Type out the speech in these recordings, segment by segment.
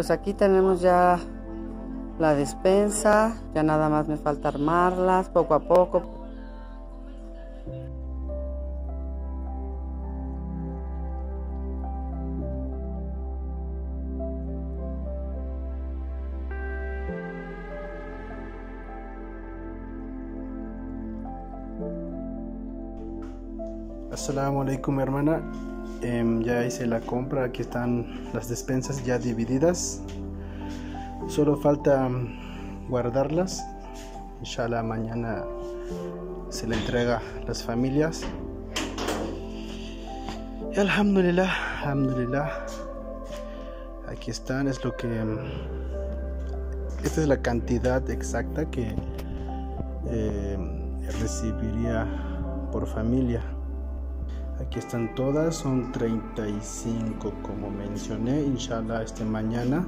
Pues aquí tenemos ya la despensa, ya nada más me falta armarlas poco a poco. Assalamu alaikum hermana. Em, ya hice la compra, aquí están las despensas ya divididas. Solo falta mm, guardarlas. Inshallah mañana se le entrega a las familias. Alhamdulillah, alhamdulillah. Aquí están, es lo que... Mm, esta es la cantidad exacta que em, recibiría por familia. Aquí están todas, son 35 como mencioné, inshallah este mañana.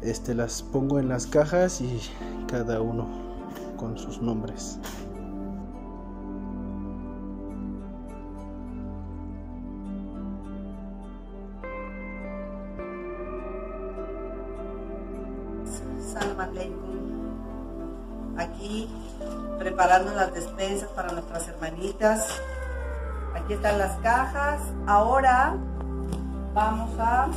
Este las pongo en las cajas y cada uno con sus nombres. Aquí preparando las despensas para nuestras hermanitas Aquí están las cajas. Ahora vamos a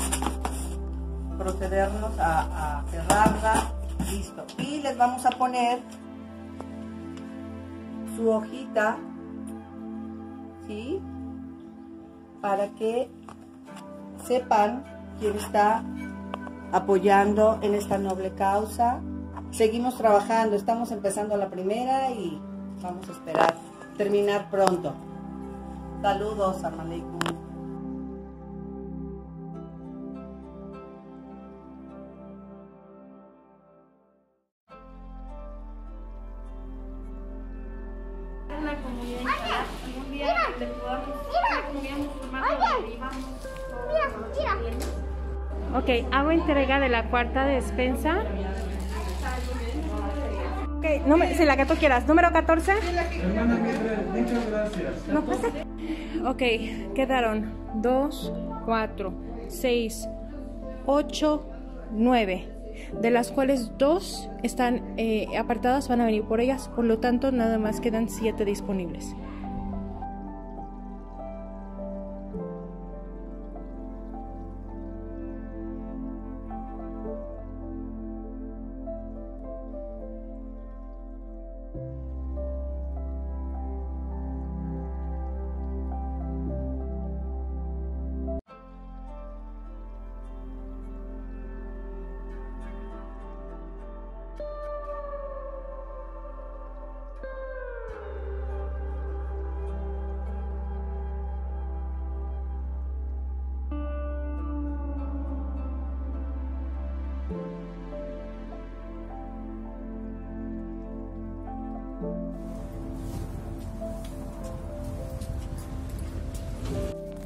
procedernos a, a cerrarla. Listo. Y les vamos a poner su hojita, ¿sí? Para que sepan quién está apoyando en esta noble causa. Seguimos trabajando, estamos empezando la primera y vamos a esperar terminar pronto. Saludos, Amalaikum. Una Ok, hago entrega de la cuarta despensa. Ok, número, si la que tú quieras. ¿Número 14? Hermana, muchas gracias. No pasa. Ok, quedaron 2, 4, 6, 8, 9. De las cuales dos están eh, apartadas, van a venir por ellas. Por lo tanto, nada más quedan 7 disponibles.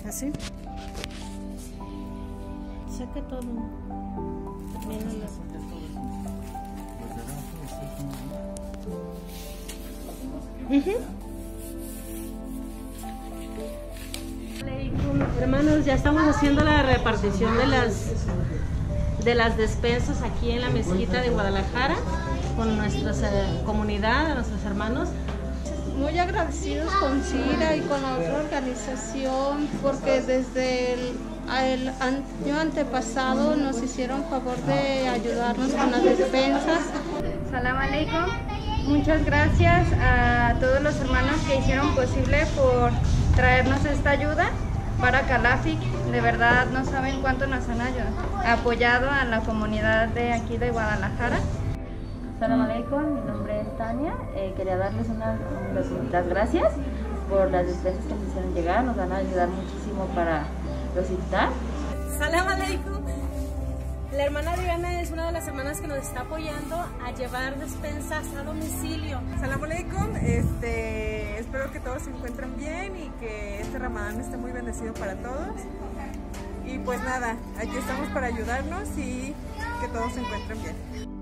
¿Así? Saca todo. Menos las Hermanos, ya estamos haciendo la repartición de las de las despensas aquí en la mezquita de Guadalajara con nuestra eh, comunidad, nuestros hermanos. Muy agradecidos con CIRA y con la otra organización porque desde el, el año antepasado nos hicieron favor de ayudarnos con las despensas. Salam aleikum. Muchas gracias a todos los hermanos que hicieron posible por traernos esta ayuda. Para Calafik, de verdad no saben cuánto nos han ayudado, apoyado a la comunidad de aquí de Guadalajara. Salam aleikum, mi nombre es Tania. Eh, quería darles una, las, las gracias por las despensas que nos hicieron llegar. Nos van a ayudar muchísimo para los iftar. Salam aleikum. La hermana Diana es una de las hermanas que nos está apoyando a llevar despensas a domicilio. Salam aleikum, este, espero que todos se encuentren bien y que este ramadán esté muy bendecido para todos. Y pues nada, aquí estamos para ayudarnos y que todos se encuentren bien.